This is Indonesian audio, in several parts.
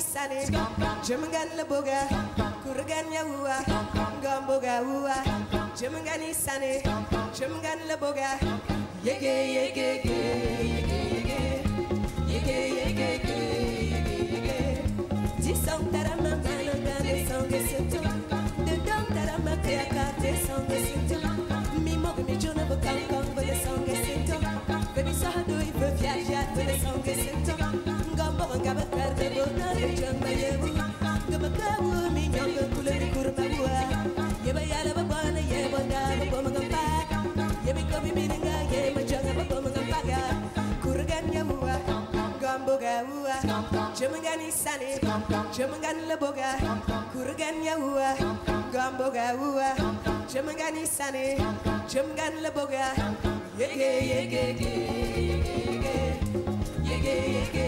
sani. Jemengan leboga kurgan yawa gamboga wa jemengan sani. Jemengan leboga yege yege yege yege yege yege yege yege disong tarama mananga de song seto Jemengan isane, jemengan leboga, kurgan yawa, gamboga uwa. Jemengan isane, jemengan leboga, yege yege yege yege yege yege.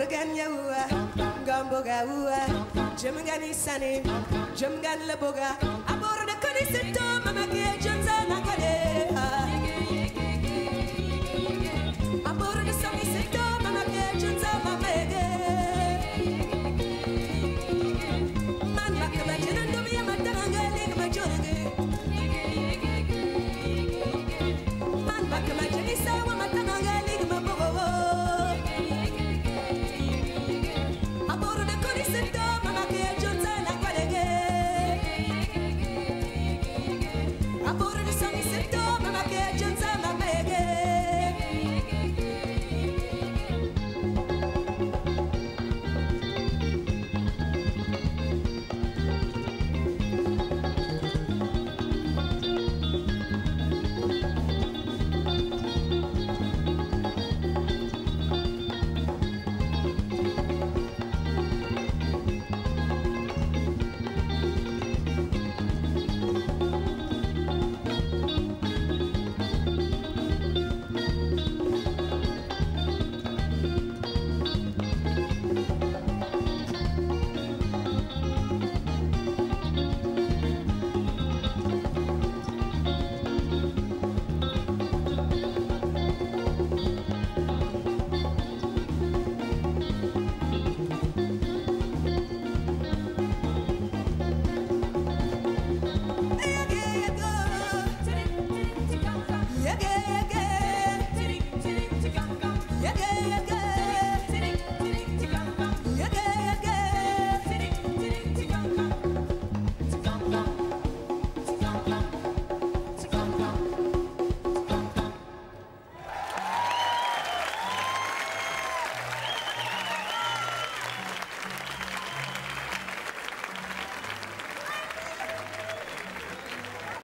Urgan Yaua, Gomboga Ua, Jemgan Isani, Jemgan Laboga, Abora Kadisato, Mamaki, Jemza.